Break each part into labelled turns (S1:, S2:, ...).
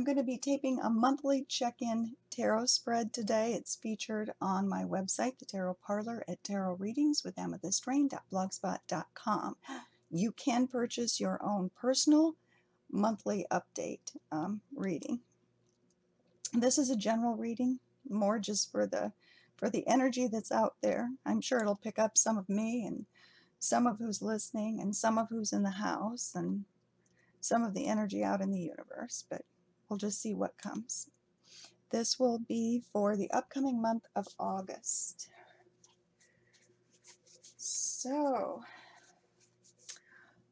S1: I'm going to be taping a monthly check-in tarot spread today. It's featured on my website, the Tarot Parlour at Tarot Readings with amythystraine.blogspot.com. You can purchase your own personal monthly update um, reading. This is a general reading, more just for the for the energy that's out there. I'm sure it'll pick up some of me and some of who's listening and some of who's in the house and some of the energy out in the universe, but we'll just see what comes. This will be for the upcoming month of August. So,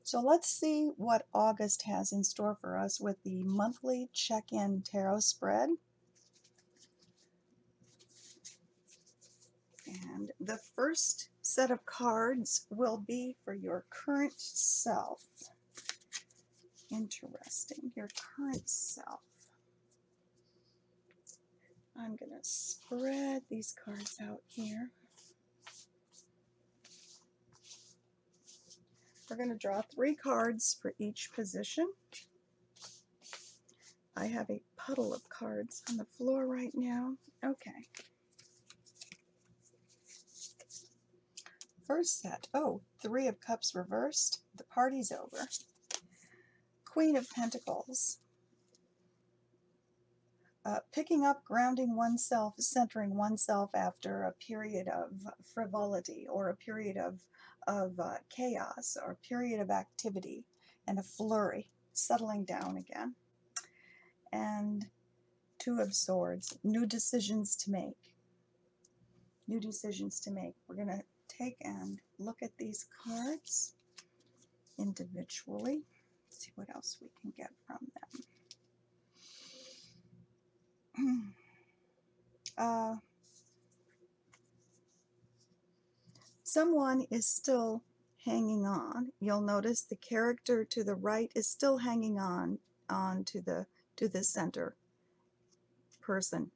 S1: so let's see what August has in store for us with the monthly check-in tarot spread. And the first set of cards will be for your current self. Interesting. Your current self. I'm going to spread these cards out here. We're going to draw three cards for each position. I have a puddle of cards on the floor right now. Okay. First set. Oh, three of cups reversed. The party's over. Queen of Pentacles. Uh, picking up, grounding oneself, centering oneself after a period of frivolity or a period of, of uh, chaos or a period of activity and a flurry, settling down again. And Two of Swords, new decisions to make. New decisions to make. We're going to take and look at these cards individually see what else we can get from them. uh, someone is still hanging on. You'll notice the character to the right is still hanging on on to the to the center person.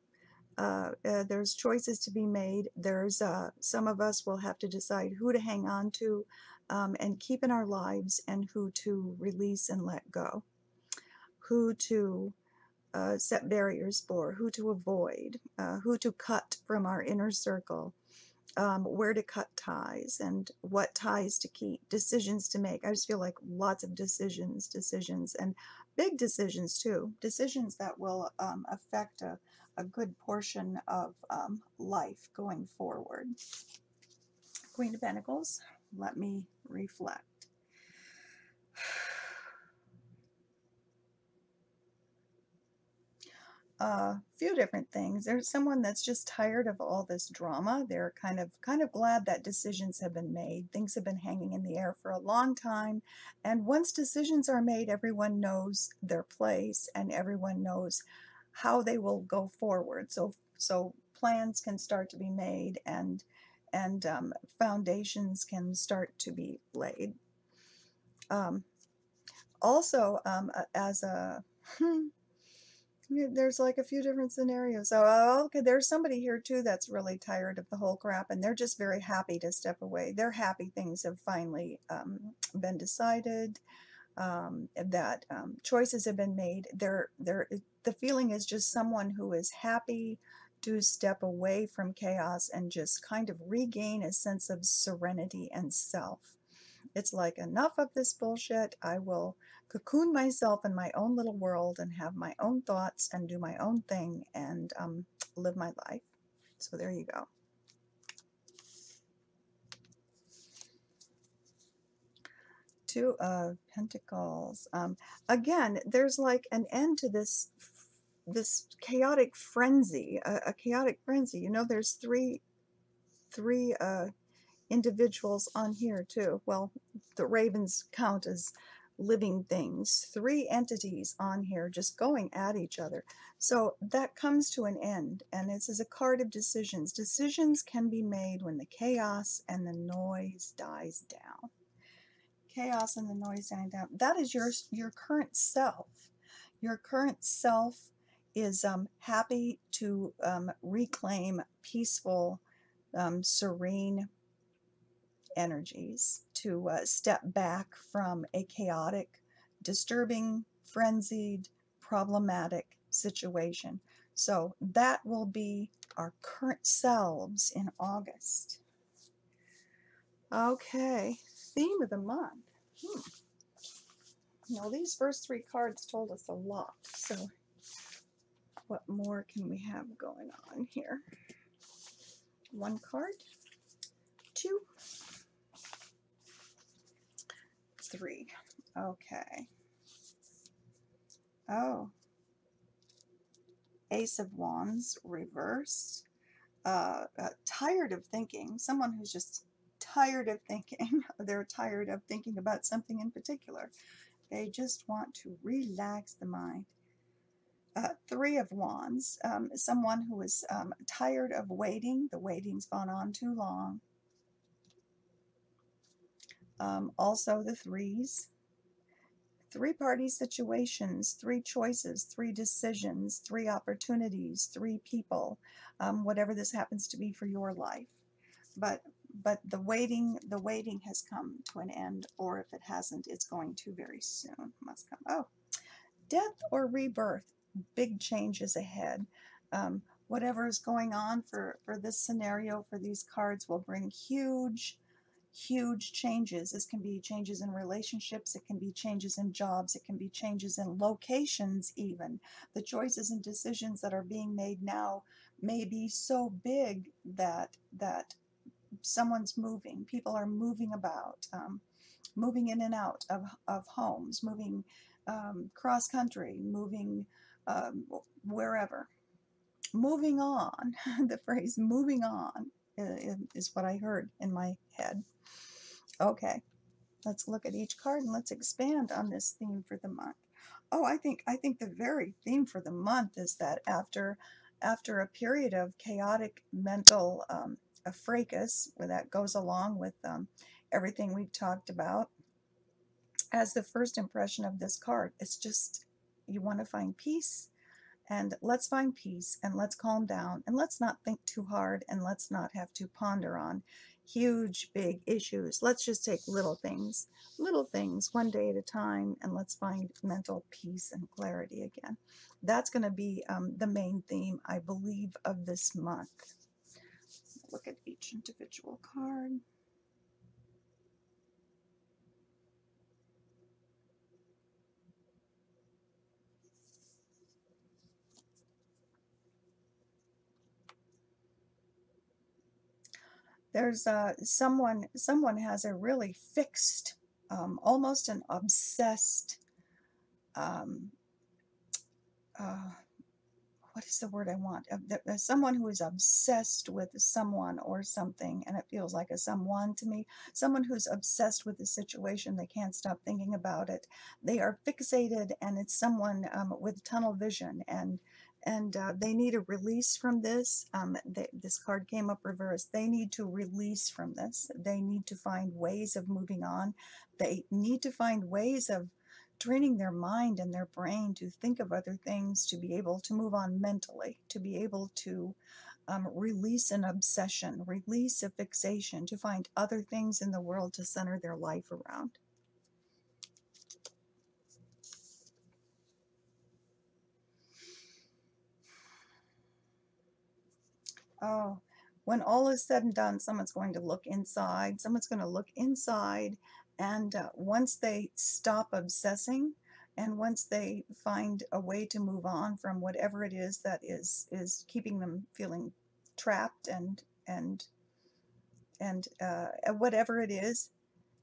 S1: Uh, uh, there's choices to be made. There's uh, some of us will have to decide who to hang on to um, and keep in our lives and who to release and let go, who to uh, set barriers for, who to avoid, uh, who to cut from our inner circle, um, where to cut ties and what ties to keep, decisions to make. I just feel like lots of decisions, decisions, and big decisions too, decisions that will um, affect a, a good portion of um, life going forward. Queen of Pentacles, let me reflect. a few different things. There's someone that's just tired of all this drama. They're kind of kind of glad that decisions have been made. Things have been hanging in the air for a long time. And once decisions are made, everyone knows their place and everyone knows how they will go forward. So so plans can start to be made and and um, foundations can start to be laid. Um, also, um, as a hmm, there's like a few different scenarios. So, uh, okay, there's somebody here too that's really tired of the whole crap, and they're just very happy to step away. They're happy things have finally um, been decided, um, that um, choices have been made. They're, they're, the feeling is just someone who is happy to step away from chaos and just kind of regain a sense of serenity and self. It's like enough of this bullshit. I will cocoon myself in my own little world and have my own thoughts and do my own thing and um, live my life. So there you go. Two of Pentacles. Um, again, there's like an end to this this chaotic frenzy, a, a, chaotic frenzy. You know, there's three, three uh, individuals on here too. Well, the ravens count as living things. Three entities on here just going at each other. So that comes to an end, and this is a card of decisions. Decisions can be made when the chaos and the noise dies down. Chaos and the noise dying down. That is your your current self. Your current self is um, happy to um, reclaim peaceful, um, serene energies, to uh, step back from a chaotic, disturbing, frenzied, problematic situation. So that will be our current selves in August. Okay, theme of the month. Hmm. Now these first three cards told us a lot, so what more can we have going on here? One card, two, three. Okay. Oh. Ace of Wands reversed. Uh, uh, tired of thinking. Someone who's just tired of thinking. They're tired of thinking about something in particular. They just want to relax the mind. Uh, three of Wands. Um, someone who is um, tired of waiting. The waiting's gone on too long. Um, also the threes three party situations, three choices, three decisions, three opportunities, three people, um, whatever this happens to be for your life. But but the waiting the waiting has come to an end, or if it hasn't, it's going to very soon. Must come. Oh, death or rebirth. Big changes ahead. Um, whatever is going on for for this scenario for these cards will bring huge huge changes. This can be changes in relationships, it can be changes in jobs, it can be changes in locations even. The choices and decisions that are being made now may be so big that that someone's moving. People are moving about, um, moving in and out of, of homes, moving um, cross country, moving um, wherever. Moving on, the phrase moving on is what I heard in my head. Okay, let's look at each card and let's expand on this theme for the month. Oh, I think I think the very theme for the month is that after after a period of chaotic mental um, fracas, where that goes along with um, everything we've talked about, as the first impression of this card, it's just you want to find peace and let's find peace and let's calm down and let's not think too hard and let's not have to ponder on huge, big issues. Let's just take little things, little things one day at a time, and let's find mental peace and clarity again. That's going to be um, the main theme, I believe, of this month. Look at each individual card. There's uh, someone someone has a really fixed um, almost an obsessed um, uh, what is the word I want? Uh, someone who is obsessed with someone or something, and it feels like a someone to me. Someone who's obsessed with the situation, they can't stop thinking about it. They are fixated, and it's someone um, with tunnel vision, and and uh, they need a release from this. Um, they, this card came up reversed. They need to release from this. They need to find ways of moving on. They need to find ways of training their mind and their brain to think of other things, to be able to move on mentally, to be able to um, release an obsession, release a fixation, to find other things in the world to center their life around. Oh, when all is said and done, someone's going to look inside. Someone's going to look inside. And uh, once they stop obsessing, and once they find a way to move on from whatever it is that is is keeping them feeling trapped and and and uh, whatever it is,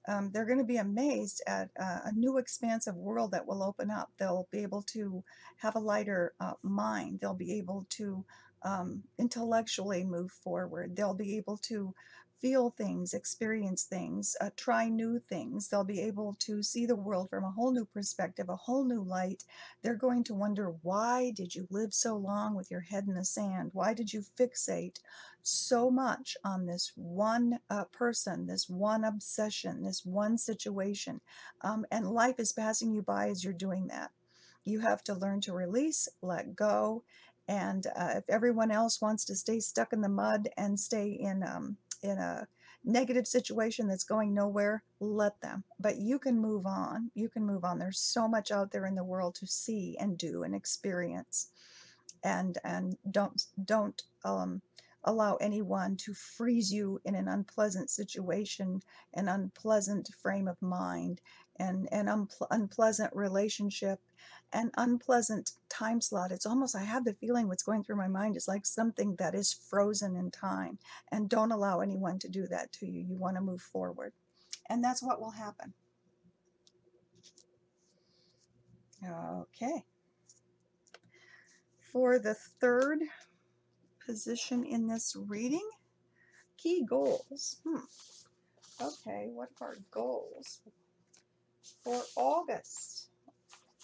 S1: um, they're going to be amazed at uh, a new expansive world that will open up. They'll be able to have a lighter uh, mind. They'll be able to um, intellectually move forward. They'll be able to feel things, experience things, uh, try new things. They'll be able to see the world from a whole new perspective, a whole new light. They're going to wonder, why did you live so long with your head in the sand? Why did you fixate so much on this one uh, person, this one obsession, this one situation? Um, and life is passing you by as you're doing that. You have to learn to release, let go, and uh, if everyone else wants to stay stuck in the mud and stay in um, in a negative situation that's going nowhere, let them. But you can move on. You can move on. There's so much out there in the world to see and do and experience. And and don't don't um allow anyone to freeze you in an unpleasant situation, an unpleasant frame of mind, and an unple- unpleasant relationship, an unpleasant time slot. It's almost, I have the feeling what's going through my mind is like something that is frozen in time. And don't allow anyone to do that to you. You want to move forward. And that's what will happen. Okay. For the third position in this reading. Key goals. Hmm. Okay, what are goals for August?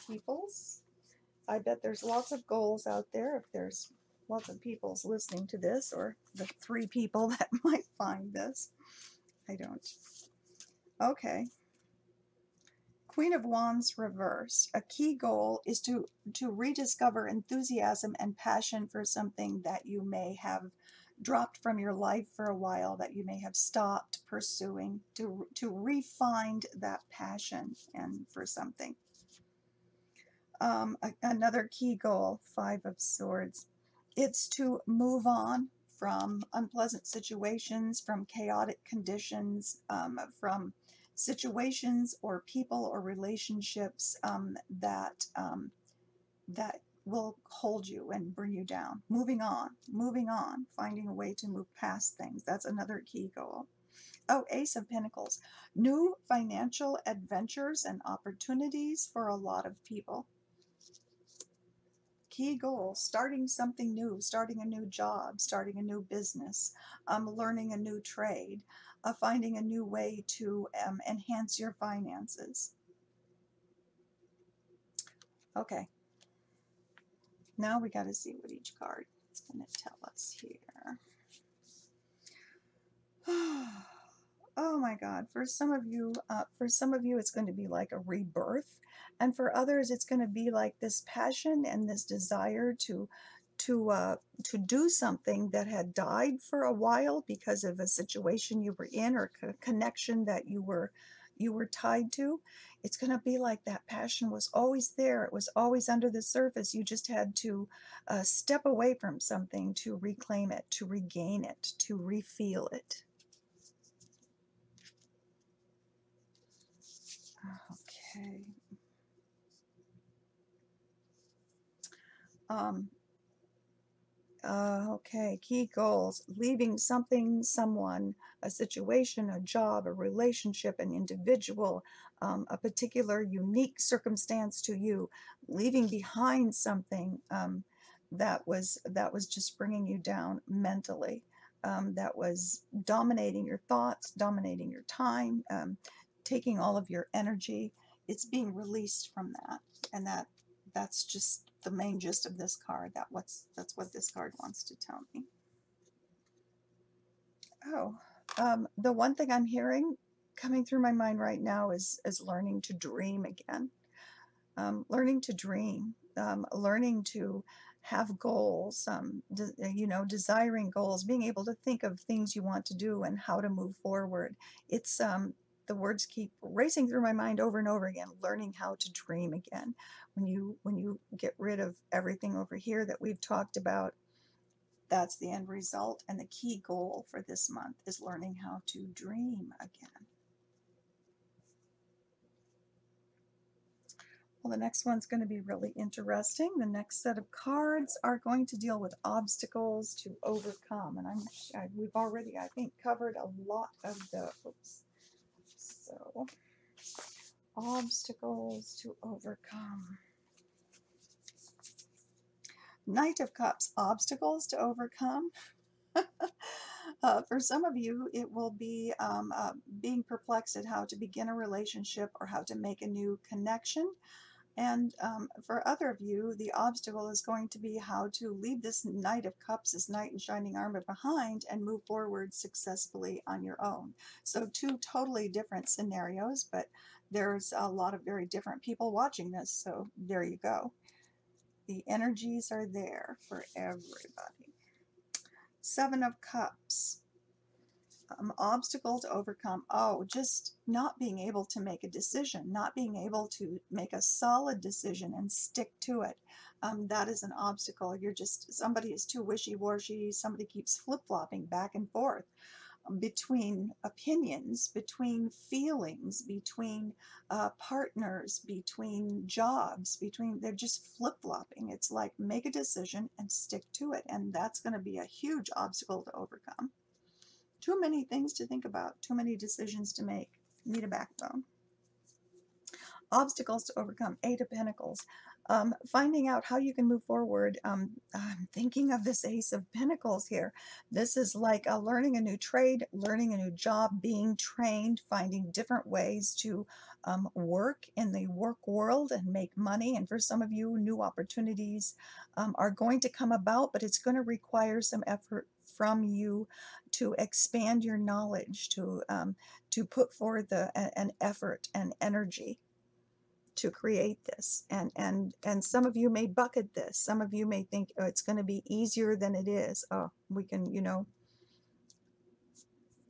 S1: Peoples. I bet there's lots of goals out there if there's lots of peoples listening to this or the three people that might find this. I don't. Okay. Queen of Wands reverse. A key goal is to, to rediscover enthusiasm and passion for something that you may have dropped from your life for a while, that you may have stopped pursuing, to, to refine that passion and for something. Um, a, another key goal, Five of Swords, it's to move on from unpleasant situations, from chaotic conditions, um, from situations or people or relationships um, that um, that will hold you and bring you down. Moving on, moving on, finding a way to move past things. That's another key goal. Oh, Ace of Pentacles. New financial adventures and opportunities for a lot of people. Key goal, starting something new, starting a new job, starting a new business, um, learning a new trade, uh, finding a new way to um, enhance your finances. Okay. Now we got to see what each card is going to tell us here. oh my God! For some of you, uh, for some of you, it's going to be like a rebirth, and for others, it's going to be like this passion and this desire to to uh, to do something that had died for a while because of a situation you were in or a connection that you were you were tied to. It's going to be like that passion was always there. It was always under the surface. You just had to uh, step away from something to reclaim it to regain it to refeel it. Okay um, uh, okay, key goals leaving something, someone, a situation, a job, a relationship, an individual, um, a particular unique circumstance to you, leaving behind something um, that was that was just bringing you down mentally, um, that was dominating your thoughts, dominating your time, um, taking all of your energy. It's being released from that, and that that's just the main gist of this card. That what's that's what this card wants to tell me. Oh, um, the one thing I'm hearing coming through my mind right now is is learning to dream again. Um, learning to dream, um, learning to have goals, um, you know, desiring goals, being able to think of things you want to do and how to move forward. It's um, the words keep racing through my mind over and over again learning how to dream again. When you when you get rid of everything over here that we've talked about that's the end result and the key goal for this month is learning how to dream again. Well the next one's going to be really interesting. The next set of cards are going to deal with obstacles to overcome and i'm I, we've already i think covered a lot of those so, obstacles to overcome. Knight of Cups, obstacles to overcome. uh, for some of you, it will be um, uh, being perplexed at how to begin a relationship or how to make a new connection. And um, for other of you, the obstacle is going to be how to leave this Knight of Cups, this Knight in Shining Armor behind and move forward successfully on your own. So two totally different scenarios, but there's a lot of very different people watching this, so there you go. The energies are there for everybody. Seven of Cups. Um, obstacle to overcome. Oh, just not being able to make a decision, not being able to make a solid decision and stick to it. Um, that is an obstacle. You're just, somebody is too wishy-washy, somebody keeps flip-flopping back and forth between opinions, between feelings, between uh, partners, between jobs, between they're just flip flopping. It's like make a decision and stick to it, and that's going to be a huge obstacle to overcome. Too many things to think about, too many decisions to make. Need a backbone. Obstacles to overcome. Eight of Pentacles um, finding out how you can move forward. Um, I'm thinking of this Ace of Pentacles here. This is like uh, learning a new trade, learning a new job, being trained, finding different ways to um, work in the work world and make money. And for some of you, new opportunities um, are going to come about, but it's going to require some effort from you to expand your knowledge, to um, to put forth a, an effort and energy to create this. And and and some of you may bucket this. Some of you may think oh, it's going to be easier than it is. Oh we can you know.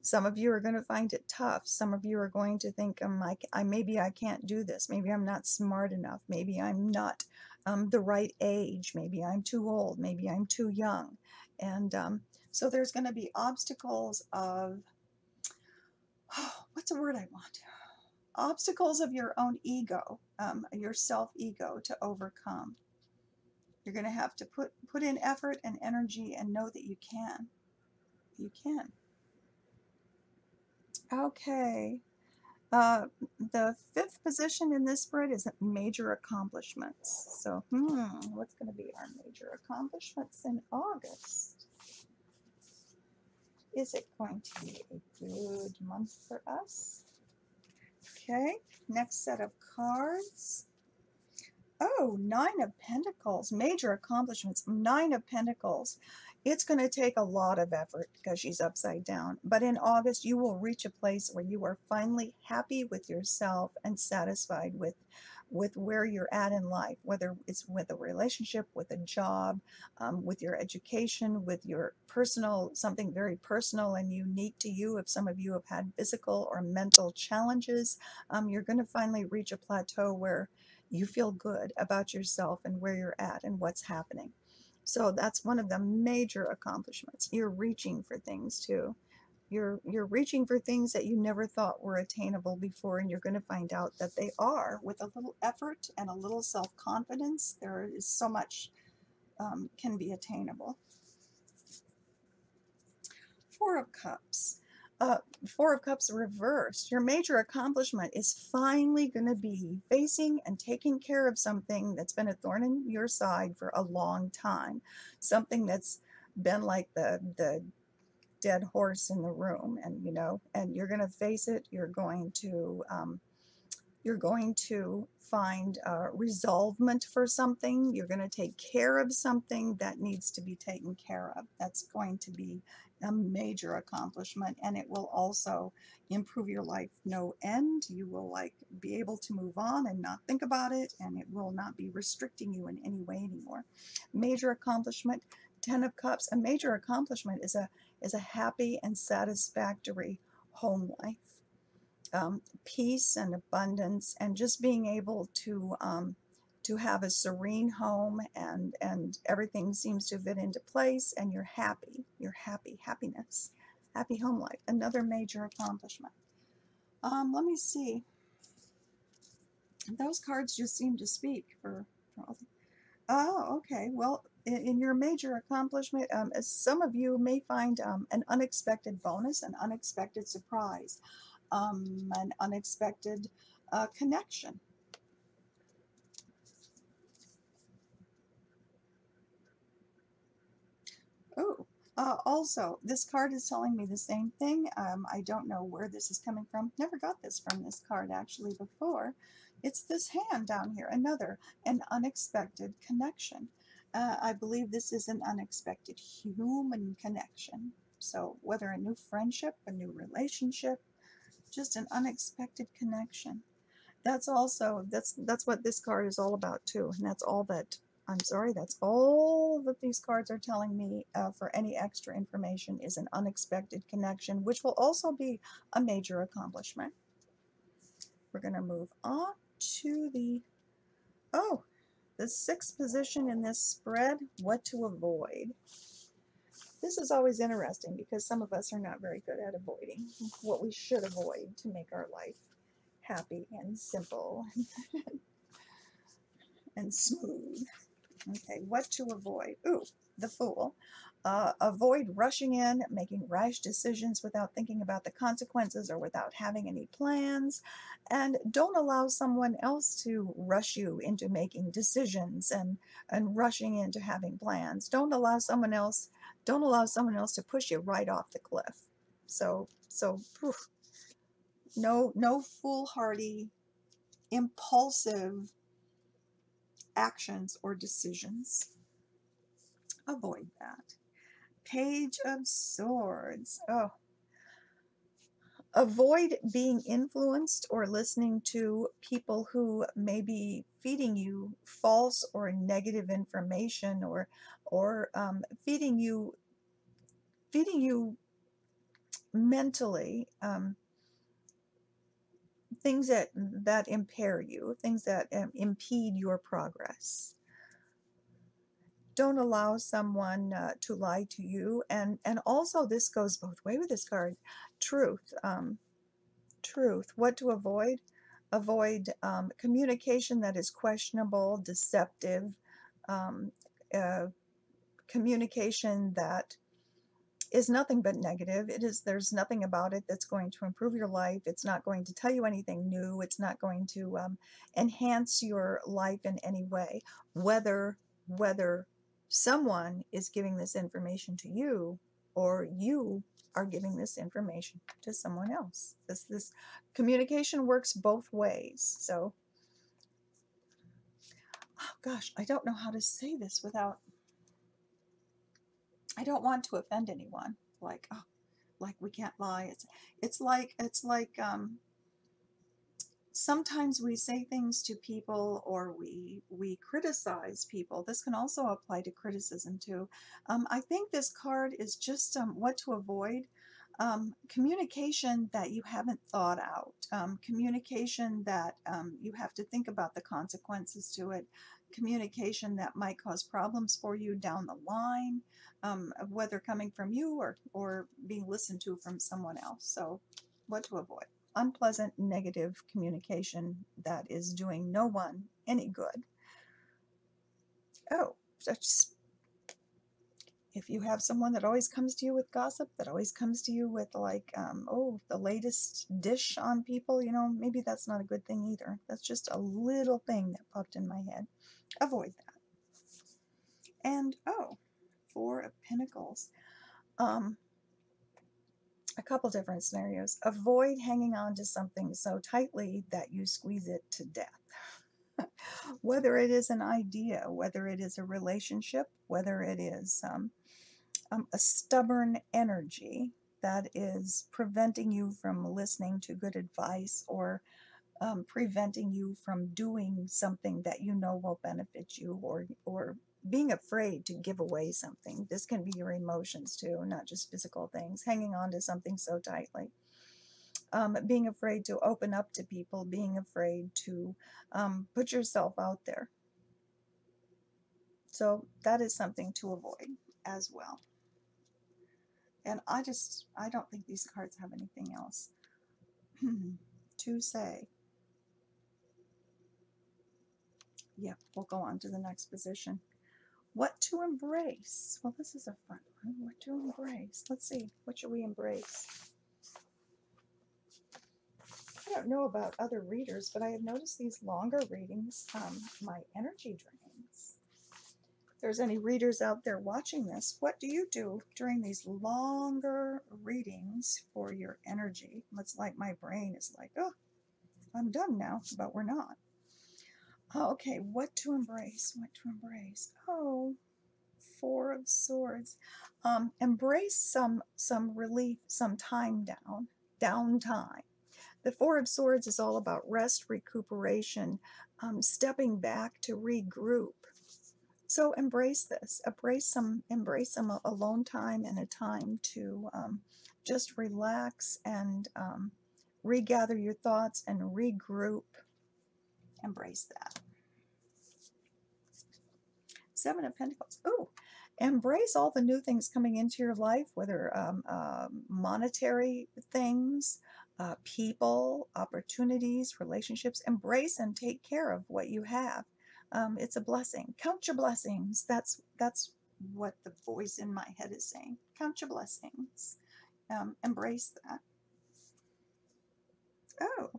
S1: Some of you are going to find it tough. Some of you are going to think um, I, I maybe I can't do this. Maybe I'm not smart enough. Maybe I'm not um, the right age. Maybe I'm too old. Maybe I'm too young. And um, so there's going to be obstacles of oh, what's a word I want obstacles of your own ego, um, your self-ego to overcome. You're going to have to put, put in effort and energy and know that you can. You can. Okay. Uh, the fifth position in this spread is major accomplishments. So, hmm, what's going to be our major accomplishments in August? Is it going to be a good month for us? Okay, next set of cards. Oh, Nine of Pentacles, major accomplishments, Nine of Pentacles. It's going to take a lot of effort because she's upside down. But in August, you will reach a place where you are finally happy with yourself and satisfied with with where you're at in life, whether it's with a relationship, with a job, um, with your education, with your personal, something very personal and unique to you. If some of you have had physical or mental challenges, um, you're going to finally reach a plateau where you feel good about yourself and where you're at and what's happening. So that's one of the major accomplishments. You're reaching for things too. You're, you're reaching for things that you never thought were attainable before, and you're going to find out that they are. With a little effort and a little self-confidence, there is so much um, can be attainable. Four of Cups. Uh, Four of Cups reversed. Your major accomplishment is finally going to be facing and taking care of something that's been a thorn in your side for a long time. Something that's been like the, the dead horse in the room and you know and you're going to face it you're going to um, you're going to find uh, resolvement for something you're going to take care of something that needs to be taken care of that's going to be a major accomplishment and it will also improve your life no end you will like be able to move on and not think about it and it will not be restricting you in any way anymore. Major accomplishment ten of cups a major accomplishment is a is a happy and satisfactory home life. Um, peace and abundance and just being able to um, to have a serene home and and everything seems to fit into place and you're happy you're happy happiness happy home life another major accomplishment um, let me see those cards just seem to speak for, for all the, oh okay well in, your major accomplishment, um, some of you may find um, an unexpected bonus, an unexpected surprise, um, an unexpected uh, connection. Oh, uh, also, this card is telling me the same thing. Um, I don't know where this is coming from. Never got this from this card actually before. It's this hand down here, another, an unexpected connection. Uh, I believe this is an unexpected human connection. So whether a new friendship, a new relationship, just an unexpected connection. That's also, that's, that's what this card is all about too. And that's all that I'm sorry, that's all that these cards are telling me uh, for any extra information is an unexpected connection, which will also be a major accomplishment. We're going to move on to the, oh, the sixth position in this spread, what to avoid. This is always interesting because some of us are not very good at avoiding what we should avoid to make our life happy and simple and smooth. Okay, what to avoid? Ooh, the fool. Uh, avoid rushing in, making rash decisions without thinking about the consequences or without having any plans. And don't allow someone else to rush you into making decisions and, and rushing into having plans. Don't allow someone else, don't allow someone else to push you right off the cliff. So, so, no, no foolhardy, impulsive actions or decisions. Avoid that. Page of Swords. Oh. Avoid being influenced or listening to people who may be feeding you false or negative information or or um, feeding you feeding you mentally um, things that that impair you, things that um, impede your progress don't allow someone uh, to lie to you and and also this goes both way with this card truth um, truth. What to avoid? Avoid um, communication that is questionable deceptive um, uh, communication that is nothing but negative. It is there's nothing about it that's going to improve your life. It's not going to tell you anything new. It's not going to um, enhance your life in any way whether whether someone is giving this information to you or you are giving this information to someone else. This, this communication works both ways. So, oh gosh, I don't know how to say this without, I don't want to offend anyone. Like, oh, like we can't lie. It's, it's like, it's like, um, sometimes we say things to people or we we criticize people. This can also apply to criticism too. Um, i think this card is just um, what to avoid. Um, communication that you haven't thought out um, communication that um, you have to think about the consequences to it communication that might cause problems for you down the line um, whether coming from you or or being listened to from someone else. So what to avoid unpleasant negative communication that is doing no one any good. Oh, that's if you have someone that always comes to you with gossip, that always comes to you with like, um, oh, the latest dish on people, you know, maybe that's not a good thing either. That's just a little thing that popped in my head. Avoid that. And, oh, Four of Pentacles. Um, a couple different scenarios. Avoid hanging on to something so tightly that you squeeze it to death. whether it is an idea, whether it is a relationship, whether it is um, um, a stubborn energy that is preventing you from listening to good advice or um, preventing you from doing something that you know will benefit you or, or being afraid to give away something. This can be your emotions too, not just physical things. Hanging on to something so tightly. Um, being afraid to open up to people, being afraid to um, put yourself out there. So that is something to avoid as well. And I just, I don't think these cards have anything else to say. Yep, we'll go on to the next position. What to embrace? Well, this is a fun one. What to embrace? Let's see. What should we embrace? I don't know about other readers, but I have noticed these longer readings, my energy drains. If there's any readers out there watching this, what do you do during these longer readings for your energy? It's like my brain is like, oh, I'm done now, but we're not. Oh, okay, what to embrace? What to embrace? Oh, Four of Swords. Um, embrace some some relief, some time down, downtime. The Four of Swords is all about rest, recuperation, um, stepping back to regroup. So embrace this. Embrace some embrace some alone time and a time to um, just relax and um, regather your thoughts and regroup. Embrace that. Seven of Pentacles. Ooh, embrace all the new things coming into your life, whether um, uh, monetary things, uh, people, opportunities, relationships. Embrace and take care of what you have. Um, it's a blessing. Count your blessings. That's that's what the voice in my head is saying. Count your blessings. Um, embrace that. Oh,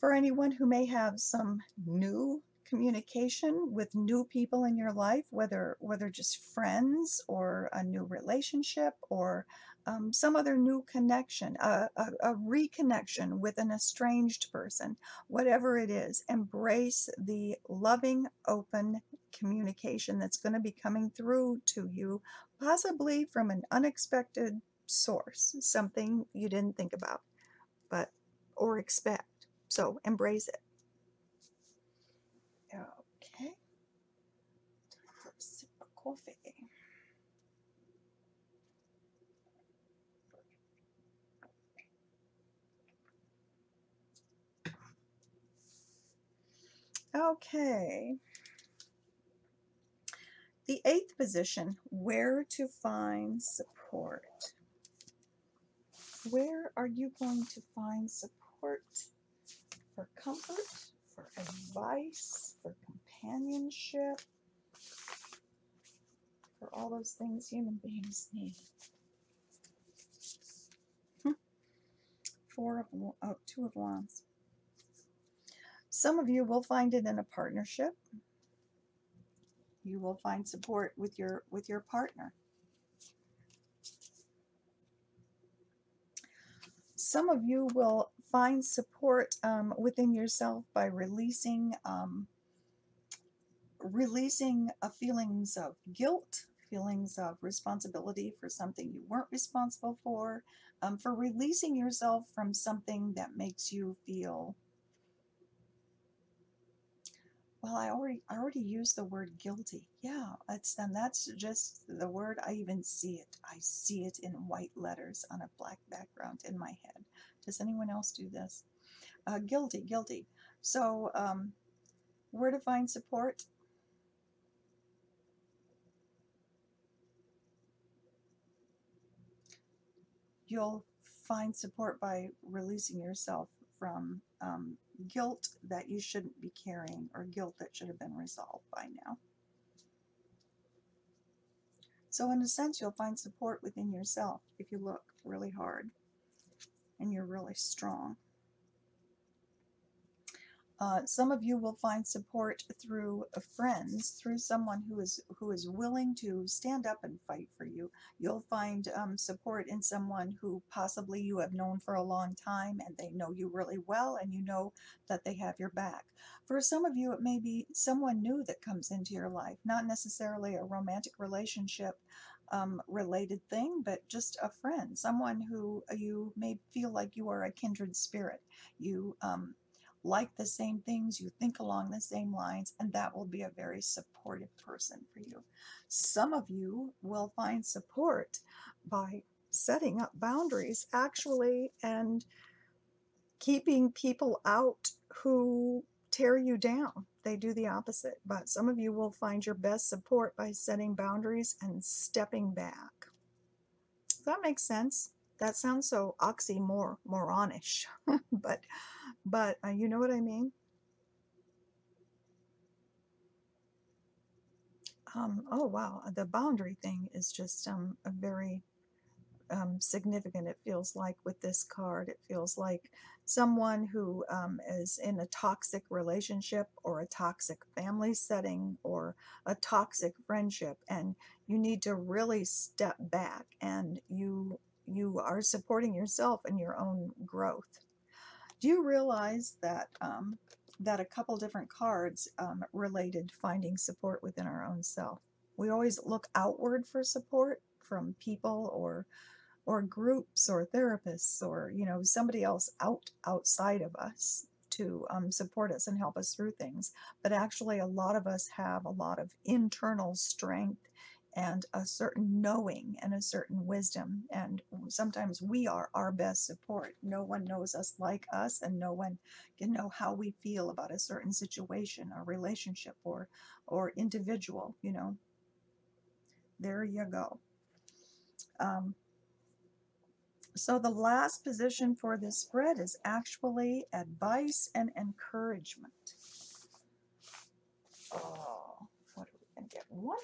S1: for anyone who may have some new communication with new people in your life, whether whether just friends or a new relationship or um, some other new connection, a, a, a reconnection with an estranged person, whatever it is, embrace the loving, open communication that's going to be coming through to you, possibly from an unexpected source, something you didn't think about, but or expect. So embrace it. Okay. For a sip of coffee. Okay. The eighth position, where to find support. Where are you going to find support for comfort, for advice, for companionship, for all those things human beings need? Hmm. Four of oh, two of wands. Some of you will find it in a partnership. You will find support with your with your partner. Some of you will find support um, within yourself by releasing um, releasing uh, feelings of guilt, feelings of responsibility for something you weren't responsible for, um, for releasing yourself from something that makes you feel Well, I already I already used the word guilty. Yeah, that's and that's just the word. I even see it. I see it in white letters on a black background in my head. Does anyone else do this? Uh, guilty, guilty. So, um, where to find support? You'll find support by releasing yourself from um, guilt that you shouldn't be carrying or guilt that should have been resolved by now. So, in a sense, you'll find support within yourself if you look really hard and you're really strong. Uh, some of you will find support through friends, through someone who is who is willing to stand up and fight for you. You'll find um, support in someone who possibly you have known for a long time and they know you really well and you know that they have your back. For some of you, it may be someone new that comes into your life, not necessarily a romantic relationship um, related thing, but just a friend, someone who you may feel like you are a kindred spirit. You um, like the same things, you think along the same lines, and that will be a very supportive person for you. Some of you will find support by setting up boundaries actually and keeping people out who tear you down. They do the opposite, but some of you will find your best support by setting boundaries and stepping back. Does that make sense? That sounds so oxymoronish, but but uh, you know what I mean? Um, oh wow, the boundary thing is just um, a very um, significant. It feels like with this card, it feels like someone who um, is in a toxic relationship or a toxic family setting or a toxic friendship, and you need to really step back and you you are supporting yourself and your own growth. Do you realize that um, that a couple different cards um, related finding support within our own self? We always look outward for support from people or or groups or therapists or you know somebody else out outside of us to um, support us and help us through things. But actually, a lot of us have a lot of internal strength and a certain knowing and a certain wisdom. And sometimes we are our best support. No one knows us like us, and no one can know how we feel about a certain situation or relationship or or individual. You know, there you go. Um, so the last position for this spread is actually advice and encouragement. Oh, what are we going to get? One,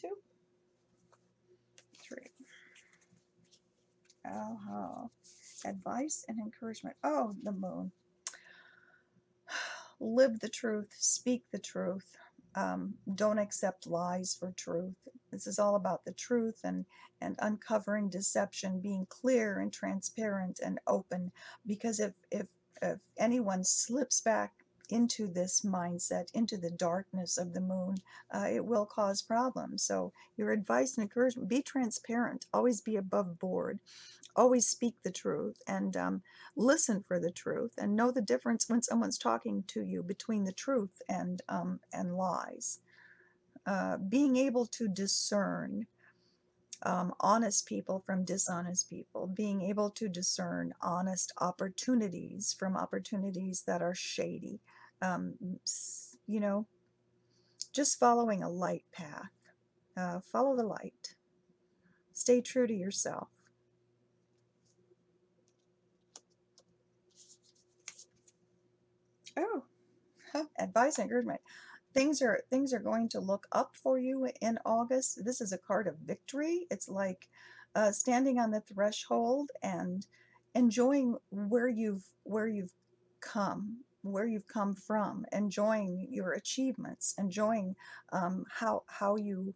S1: two, three. Oh, advice and encouragement. Oh, the moon. Live the truth, speak the truth. Um, don't accept lies for truth. This is all about the truth and, and uncovering deception, being clear and transparent and open. Because if, if, if anyone slips back into this mindset, into the darkness of the moon, uh, it will cause problems. So, your advice and encouragement be transparent, always be above board, always speak the truth, and um, listen for the truth, and know the difference when someone's talking to you between the truth and, um, and lies. Uh, being able to discern um, honest people from dishonest people, being able to discern honest opportunities from opportunities that are shady, um, you know, just following a light path. Uh, follow the light. Stay true to yourself. Oh, advice and encouragement. Things are things are going to look up for you in August. This is a card of victory. It's like uh, standing on the threshold and enjoying where you've where you've come where you've come from, enjoying your achievements, enjoying um, how how you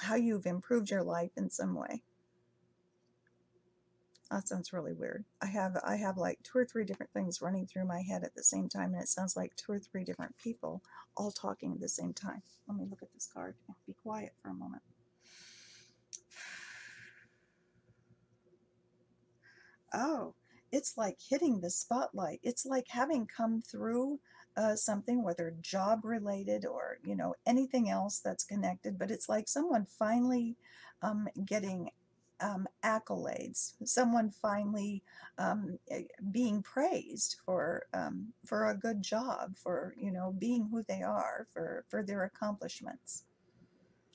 S1: how you've improved your life in some way. That sounds really weird. I have I have like two or three different things running through my head at the same time, and it sounds like two or three different people all talking at the same time. Let me look at this card. Be quiet for a moment. Oh, it's like hitting the spotlight. It's like having come through uh, something, whether job related or you know anything else that's connected. But it's like someone finally um, getting um, accolades, someone finally um, eh, being praised for um, for a good job, for you know being who they are, for for their accomplishments.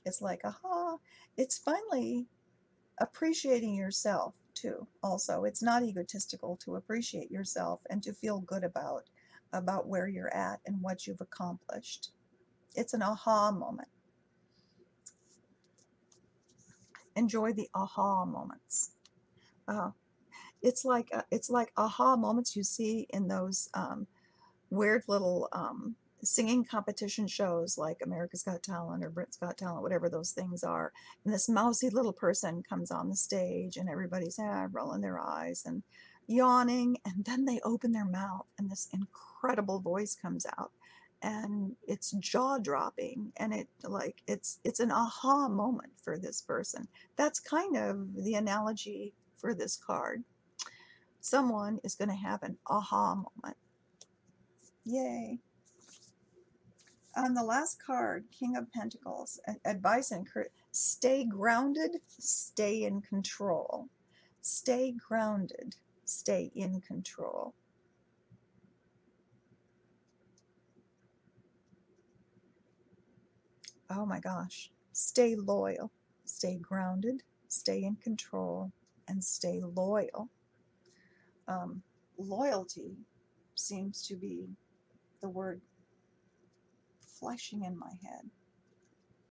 S1: It's like aha! It's finally appreciating yourself too also. It's not egotistical to appreciate yourself and to feel good about about where you're at and what you've accomplished. It's an aha moment. Enjoy the aha moments. Uh, it's like uh, it's like aha moments you see in those um, weird little um, singing competition shows like America's Got Talent or Britain's Got Talent, whatever those things are. And this mousy little person comes on the stage and everybody's ah, rolling their eyes and yawning. And then they open their mouth and this incredible voice comes out and it's jaw dropping and it like it's it's an aha moment for this person that's kind of the analogy for this card someone is going to have an aha moment yay on the last card, King of Pentacles, advice and. Stay grounded, stay in control. Stay grounded, stay in control. Oh my gosh. Stay loyal, stay grounded, stay in control, and stay loyal. Um, loyalty seems to be the word flashing in my head.